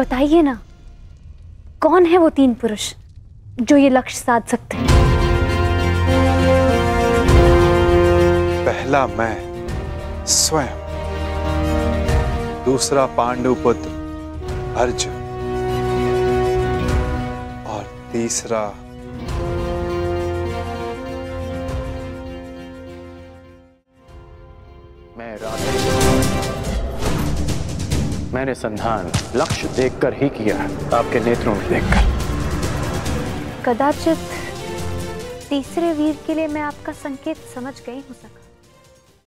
बताइए ना, कौन है वो तीन पुरुष जो ये लक्ष्य साध सकते हैं? पहला मैं, स्वयं। दूसरा पांडुपुत्र, अर्जुन। और तीसरा, मैं राधे मैंने संधान लक्ष्य देखकर ही किया आपके नेत्रों में देखकर। कदाचित तीसरे वीर के लिए मैं आपका संकेत समझ गई हूँ सका।